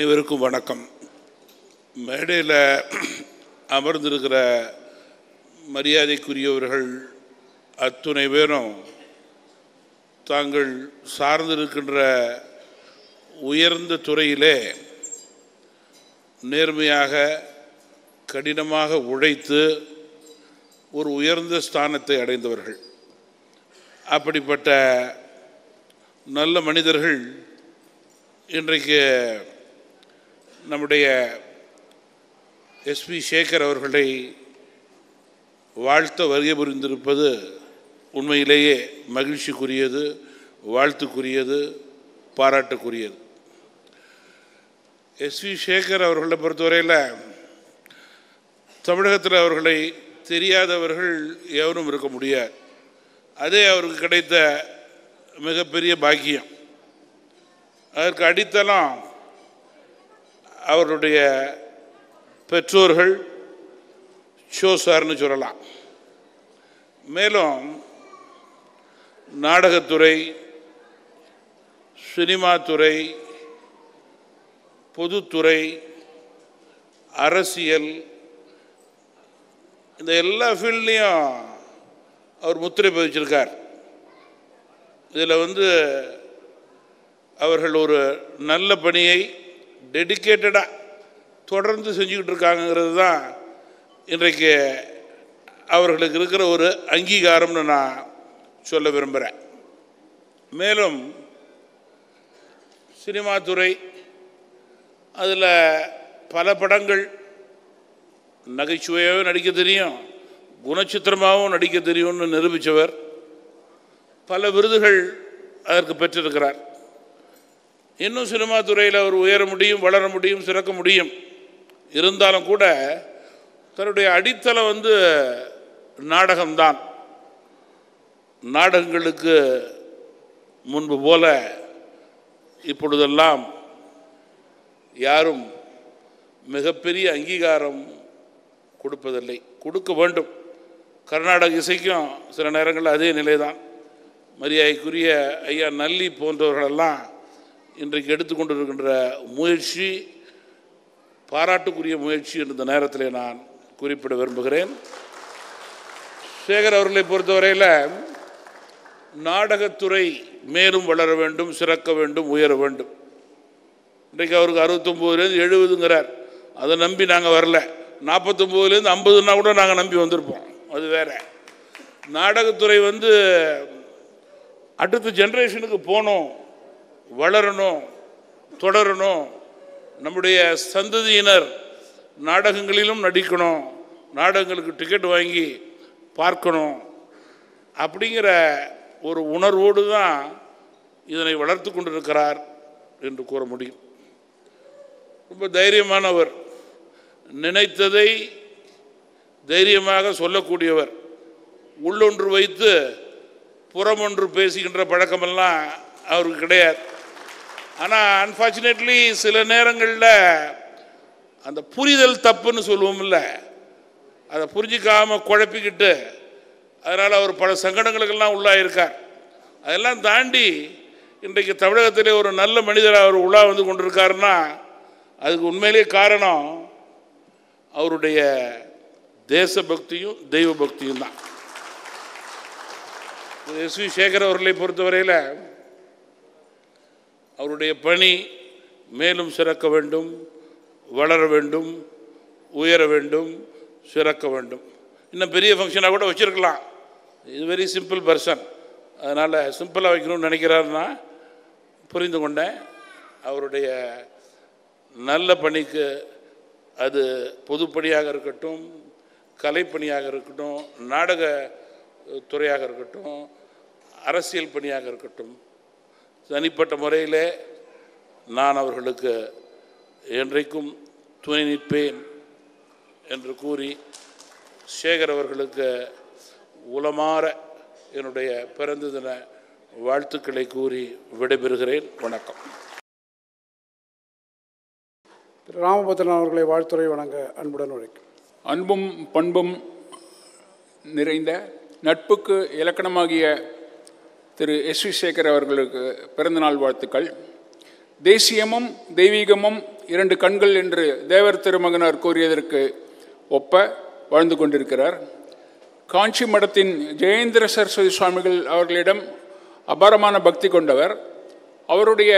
அனைவருக்கும் வணக்கம். மேடையில் அமர்ந்திருக்கிற மரியாதைக்குரியவர்கள் அத்துணை பேரும் தாங்கள் சார்ந்திருக்கின்ற உயர்ந்த துறையிலே நேர்மையாக கடினமாக உழைத்து ஒரு உயர்ந்த ஸ்தானத்தை அடைந்தவர்கள். அப்படிப்பட்ட நல்ல மனிதர்கள் இன்றைக்கு நம்முடைய எஸ்பி சேகர் அவர்களை வாழ்த்த வருகை புரிந்திருப்பது உண்மையிலேயே மகிழ்ச்சிக்குரியது வாழ்த்துக்குரியது பாராட்டுக்குரியது. எஸ்வி சேகர் அவர்களை பொறுத்தவரையில் தமிழகத்தில் அவர்களை தெரியாதவர்கள் எவரும் இருக்க முடியாது. அதே அவருக்கு கிடைத்த மிகப்பெரிய பாக்கியம். அதற்கு அடித்தளம் அவருடைய பெற்றோர்கள் ஷோசார்னு சொல்லலாம். மேலும் நாடகத்துறை சினிமாத்துறை பொதுத்துறை அரசியல் இந்த எல்லா ஃபீல்ட்லேயும் அவர் முத்திரை பதிச்சிருக்கார். இதில் வந்து அவர்கள் ஒரு நல்ல பணியை டெடிக்கேட்டடாக தொடர்ந்து செஞ்சுக்கிட்டு இருக்காங்கங்கிறது தான் இன்றைக்கு அவர்களுக்கு இருக்கிற ஒரு அங்கீகாரம்னு நான் சொல்ல விரும்புகிறேன் மேலும் சினிமா துறை அதில் பல படங்கள் நகைச்சுவையாகவும் நடிக்க தெரியும் குணச்சித்திரமாகவும் நடிக்க தெரியும்னு நிரூபித்தவர் பல விருதுகள் அதற்கு பெற்றிருக்கிறார். இன்னும் சினிமா துறையில் அவர் உயர முடியும் வளர முடியும் சிறக்க முடியும். இருந்தாலும் கூட தன்னுடைய அடித்தளம் வந்து நாடகம்தான். நாடகங்களுக்கு முன்பு போல இப்பொழுதெல்லாம் யாரும் மிகப்பெரிய அங்கீகாரம் கொடுப்பதில்லை. கொடுக்க வேண்டும். கர்நாடக இசைக்கும் சில நேரங்களில் அதே நிலைதான். மரியாதைக்குரிய ஐயா நல்லி போன்றவர்களெல்லாம் இன்றைக்கு எடுத்துக்கொண்டிருக்கின்ற முயற்சி பாராட்டுக்குரிய முயற்சி என்ற நேரத்தில் நான் குறிப்பிட விரும்புகிறேன். சேகர் அவர்களை பொறுத்தவரையில் நாடகத்துறை மேலும் வளர வேண்டும் சிறக்க வேண்டும் உயர வேண்டும். இன்றைக்கு அவருக்கு அறுபத்தொம்போதுலேருந்து எழுபதுங்கிறார். அதை நம்பி நாங்கள் வரல. நாற்பத்தொம்போதுலேருந்து ஐம்பதுன்னா கூட நாங்கள் நம்பி வந்திருப்போம். அது வேற. நாடகத்துறை வந்து அடுத்த ஜென்ரேஷனுக்கு போகணும் வளரணும் தொடரணும். நம்முடைய சந்ததியினர் நாடகங்களிலும் நடிக்கணும் நாடகங்களுக்கு டிக்கெட் வாங்கி பார்க்கணும். அப்படிங்கிற ஒரு உணர்வோடு தான் இதனை வளர்த்து கொண்டிருக்கிறார் என்று கூற முடியும். ரொம்ப தைரியமானவர் நினைத்ததை தைரியமாக சொல்லக்கூடியவர். உள்ளொன்று வைத்து புறமொன்று பேசுகின்ற பழக்கமெல்லாம் அவருக்கு கிடையாது. ஆனால் அன்ஃபார்ச்சுனேட்லி சில நேரங்களில் அந்த புரிதல் தப்புன்னு சொல்லுவோம்ல அதை புரிஞ்சிக்காமல் குழப்பிக்கிட்டு அதனால் அவர் பல சங்கடங்களுக்கெல்லாம் உள்ளாயிருக்கார். அதெல்லாம் தாண்டி இன்றைக்கு தமிழகத்திலே ஒரு நல்ல மனிதர் அவர் உள்ளா வந்து கொண்டிருக்காருன்னா அதுக்கு உண்மையிலே காரணம் அவருடைய தேசபக்தியும் தெய்வ பக்தியும் தான். எஸ் வி சேகர் அவர்களை பொறுத்தவரையில் அவருடைய பணி மேலும் சிறக்க வேண்டும் வளர வேண்டும் உயர வேண்டும் சிறக்க வேண்டும். இன்னும் பெரிய ஃபங்க்ஷனாக கூட வச்சுருக்கலாம். இது வெரி சிம்பிள் பர்சன் அதனால் சிம்பிளாக வைக்கணும்னு நினைக்கிறாருன்னா புரிந்து கொண்டேன். அவருடைய நல்ல பணிக்கு அது பொதுப்பணியாக இருக்கட்டும் கலைப்பணியாக இருக்கட்டும் நாடக துறையாக இருக்கட்டும் அரசியல் பணியாக இருக்கட்டும் தனிப்பட்ட முறையிலே நான் அவர்களுக்கு என்றைக்கும் துணை நிற்பேன் என்று கூறி சேகர் அவர்களுக்கு உளமாற என்னுடைய பிறந்த தின வாழ்த்துக்களை கூறி விடைபெறுகிறேன். வணக்கம். திரு ராமபத்ரன் அவர்களை வாழ்த்துறை வணங்க அன்புடன் உழைக்கும் அன்பும் பண்பும் நிறைந்த நட்புக்கு இலக்கணமாகிய திரு எஸ் வி சேகர் அவர்களுக்கு பிறந்தநாள் வாழ்த்துக்கள். தேசியமும் தெய்வீகமும் இரண்டு கண்கள் என்று தேவர் திருமகனார் கூறியதற்கு ஒப்ப வாழ்ந்து கொண்டிருக்கிறார். காஞ்சி மடத்தின் ஜெயேந்திர சரஸ்வதி சுவாமிகள் அவர்களிடம் அபாரமான பக்தி கொண்டவர். அவருடைய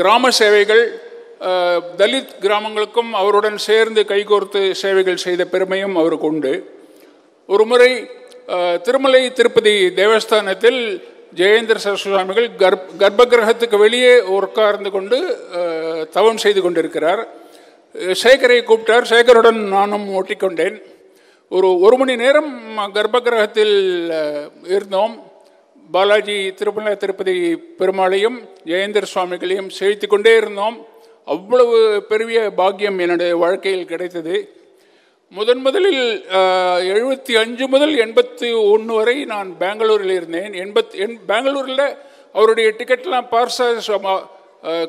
கிராம சேவைகள் தலித் கிராமங்களுக்கும் அவருடன் சேர்ந்து கைகோர்த்து சேவைகள் செய்த பெருமையும் அவருக்கு உண்டு. ஒரு முறை திருமலை திருப்பதி தேவஸ்தானத்தில் ஜெயேந்திர சரஸ்வதி சுவாமிகள் கர்ப் கர்ப்ப கிரகத்துக்கு வெளியே உட்கார்ந்து கொண்டு தவம் செய்து கொண்டிருக்கிறார். சேகரை கூப்பிட்டார். சேகருடன் நானும் ஓட்டிக்கொண்டேன். ஒரு ஒரு மணி நேரம் கர்ப்ப கிரகத்தில் இருந்தோம். பாலாஜி திருமலை திருப்பதி பெருமாளையும் ஜெயேந்திர சுவாமிகளையும் செழித்து கொண்டே இருந்தோம். அவ்வளவு பெரிய பாக்கியம் என்னுடைய வாழ்க்கையில் கிடைத்தது. முதன் முதலில் எழுபத்தி அஞ்சு முதல் எண்பத்தி ஒன்று வரை நான் பெங்களூரில் இருந்தேன். எண்பத் எண் பெங்களூரில் அவருடைய டிக்கெட்லாம் பார்சா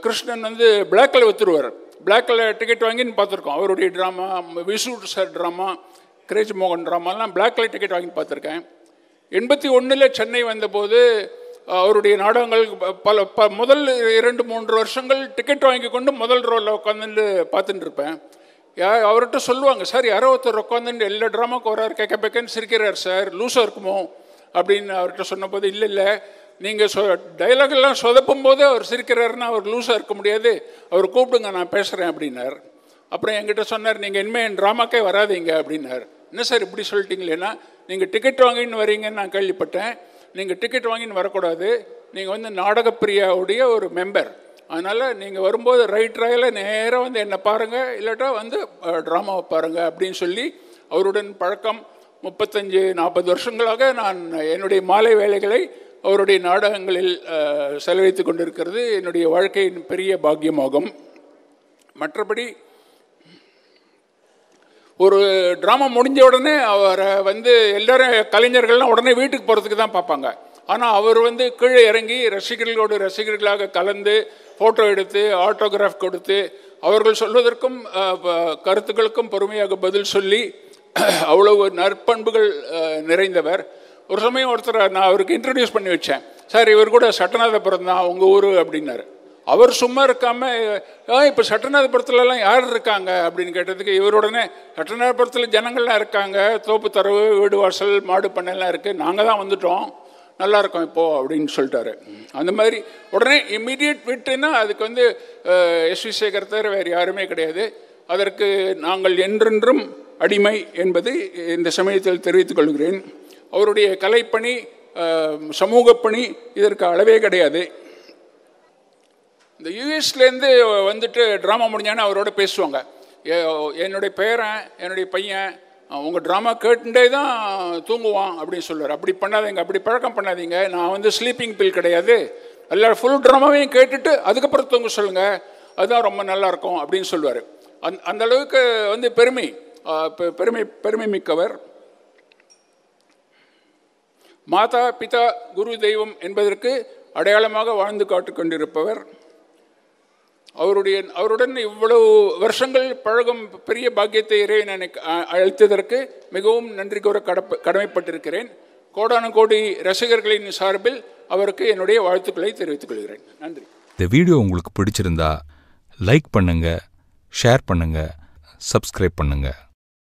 கிருஷ்ணன் வந்து பிளாக்கில் வித்துருவார். பிளாக்கில் டிக்கெட் வாங்கின்னு பார்த்துருக்கோம். அவருடைய drama Visu sir drama Crazy மோகன் ட்ராமாலாம் பிளாக்கில் டிக்கெட் வாங்கி பார்த்துருக்கேன். எண்பத்தி ஒன்றில் சென்னை வந்தபோது அவருடைய நாடகங்கள் பல ப முதல் இரண்டு மூன்று வருஷங்கள் டிக்கெட் வாங்கி கொண்டு முதல் ரோலில் உட்காந்துட்டு பார்த்துட்டு இருப்பேன். அவர்கிட்ட சொல்லுவாங்க சார் யாரோ ஒருத்தர் உட்காந்துட்டு எல்லா ட்ராமாவுக்கு வராரு கேட்க பேக்கன்னு சிரிக்கிறார் சார். லூஸாக இருக்குமோ? அப்படின்னு அவர்கிட்ட சொன்னபோது இல்லை இல்லை. நீங்கள் சொ டைலாக் எல்லாம் சொதப்பும் போது அவர் சிரிக்கிறாருன்னா அவர் லூஸாக இருக்க முடியாது. அவர் கூப்பிடுங்க நான் பேசுகிறேன் அப்படின்னார். அப்புறம் என்கிட்ட சொன்னார் நீங்கள் இனிமேல் என் ட்ராமாக்கே வராதீங்க அப்படின்னார். என்ன சார் இப்படி சொல்லிட்டீங்களேன்னா நீங்கள் டிக்கெட் வாங்கின்னு வரீங்கன்னு நான் கேள்விப்பட்டேன். நீங்கள் டிக்கெட் வாங்கின்னு வரக்கூடாது. நீங்கள் வந்து நாடகப்பிரியாவுடைய ஒரு மெம்பர் அதனால் நீங்கள் வரும்போது ரைட் ராயில் நேராக வந்து என்னை பாருங்கள் இல்லாட்டா வந்து ட்ராமாவை பாருங்கள் அப்படின்னு சொல்லி அவருடன் பழக்கம் முப்பத்தஞ்சு நாற்பது வருஷங்களாக நான் என்னுடைய மாலை வேலைகளை அவருடைய நாடகங்களில் செலவழித்து கொண்டிருக்கிறது. என்னுடைய வாழ்க்கையின் பெரிய பாக்கியமாகும். மற்றபடி ஒரு ட்ராமா முடிஞ்ச உடனே அவரை வந்து எல்லோரும் கலைஞர்கள்லாம் உடனே வீட்டுக்கு போகிறதுக்கு தான் பார்ப்பாங்க. ஆனால் அவர் வந்து கீழே இறங்கி ரசிகர்களோடு ரசிகர்களாக கலந்து ஃபோட்டோ எடுத்து ஆட்டோகிராஃப் கொடுத்து அவர்கள் சொல்வதற்கும் கருத்துக்களுக்கும் பொறுமையாக பதில் சொல்லி அவ்வளவு நற்பண்புகள் நிறைந்தவர். ஒரு சமயம் ஒருத்தர் நான் அவருக்கு இன்ட்ரடியூஸ் பண்ணி வச்சேன். சார் இவர் கூட சட்டநாதபுரம் தான் உங்கள் ஊர் அப்படின்னாரு. அவர் சும்மா இருக்காம இப்போ சட்டநாதபுரத்துலலாம் யார் இருக்காங்க? அப்படின்னு கேட்டதுக்கு இவருடனே உடனே சட்டநாதபுரத்தில் ஜனங்கள்லாம் இருக்காங்க. தோப்பு தரவு வீடு வாசல் மாடு பண்ணைலாம் இருக்குது நாங்கள் தான் வந்துட்டோம். நல்லா இருக்கோம் இப்போது அப்படின்னு சொல்லிட்டாரு. அந்த மாதிரி உடனே இம்மிடியட் விட்டுன்னா அதுக்கு வந்து எஸ் வி சேகர் தவிர வேறு யாருமே கிடையாது. அதற்கு நாங்கள் என்றென்றும் அடிமை என்பது இந்த சமயத்தில் தெரிவித்துக் கொள்கிறேன். அவருடைய கலைப்பணி சமூகப்பணி இதற்கு அளவே கிடையாது. இந்த யூஎஸ்லேருந்து வந்துட்டு ட்ராமா முடிஞ்சானே அவரோட பேசுவாங்க. "ஏ- என்னுடைய பேரன் என்னுடைய பையன் உங்கள் ட்ராமா கேட்டுட்டே தான் தூங்குவான் அப்படின்னு சொல்லுவார். அப்படி பண்ணாதீங்க அப்படி பழக்கம் பண்ணாதீங்க. நான் வந்து ஸ்லீப்பிங் பில் கிடையாது. எல்லாரும் ஃபுல் ட்ராமாவையும் கேட்டுட்டு அதுக்கப்புறம் தூங்க சொல்லுங்கள் அதுதான் ரொம்ப நல்லா இருக்கும் அப்படின்னு சொல்லுவார். அந் அந்த அளவுக்கு வந்து பெருமை பெருமை பெருமை மிக்கவர். மாதா பிதா குரு தெய்வம் என்பதற்கு அடையாளமாக வாழ்ந்து காட்டு கொண்டிருப்பவர் அவருடைய அவருடன் இவ்வளவு வருஷங்கள் பழகும் பெரிய பாக்கியத்தை இறைவன் எனக்கு அழைத்ததற்கு மிகவும் நன்றி கூற கடப்ப கடமைப்பட்டிருக்கிறேன். கோடான கோடி ரசிகர்களின் சார்பில் அவருக்கு என்னுடைய வாழ்த்துக்களை தெரிவித்துக் கொள்கிறேன். நன்றி. இந்த வீடியோ உங்களுக்கு பிடிச்சிருந்தா லைக் பண்ணுங்கள் ஷேர் பண்ணுங்கள் சப்ஸ்கிரைப் பண்ணுங்கள்